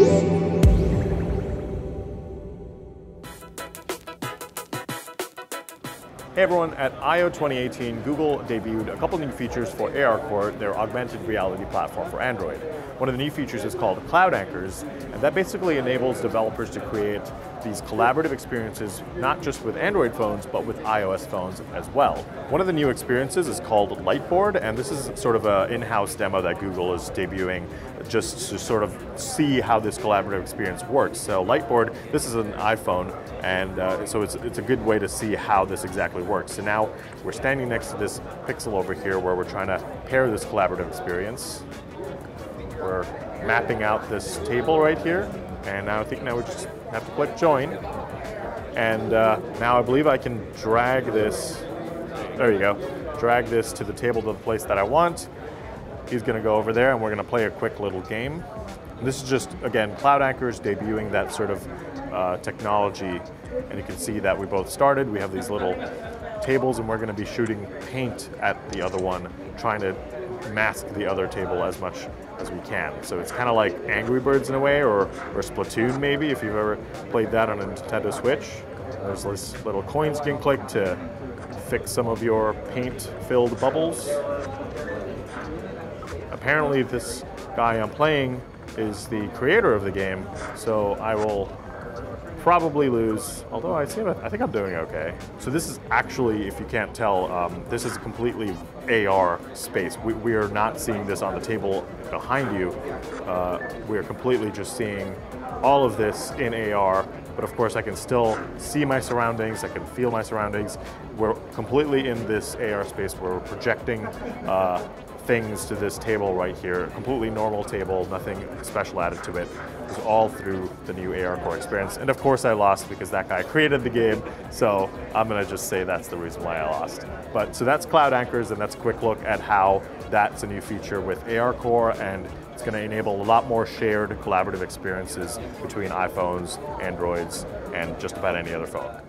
Woo! Hey everyone, at I.O. 2018, Google debuted a couple new features for ARCore, their augmented reality platform for Android. One of the new features is called Cloud Anchors, and that basically enables developers to create these collaborative experiences, not just with Android phones, but with iOS phones as well. One of the new experiences is called Lightboard, and this is sort of an in-house demo that Google is debuting just to sort of see how this collaborative experience works. So Lightboard, this is an iPhone, and uh, so it's, it's a good way to see how this exactly works. So now we're standing next to this pixel over here where we're trying to pair this collaborative experience. We're mapping out this table right here, and now I think now we just have to click join. And uh, now I believe I can drag this, there you go, drag this to the table to the place that I want. He's gonna go over there and we're gonna play a quick little game. This is just, again, Cloud Anchors debuting that sort of uh, technology. And you can see that we both started. We have these little tables and we're gonna be shooting paint at the other one, trying to mask the other table as much as we can. So it's kind of like Angry Birds in a way, or, or Splatoon maybe, if you've ever played that on a Nintendo Switch. There's this little coins you can click to fix some of your paint-filled bubbles. Apparently this guy I'm playing is the creator of the game, so I will probably lose, although I, see, I think I'm doing okay. So this is actually, if you can't tell, um, this is completely AR space. We, we, are not seeing this on the table behind you. Uh, we are completely just seeing all of this in AR, but of course I can still see my surroundings, I can feel my surroundings. We're completely in this AR space where we're projecting uh, things to this table right here. Completely normal table, nothing special added to it. It was all through the new AR Core experience. And of course I lost because that guy created the game, so I'm gonna just say that's the reason why I lost. But so that's Cloud Anchors and that's a quick look at how that's a new feature with AR Core and it's to enable a lot more shared collaborative experiences between iPhones, Androids, and just about any other phone.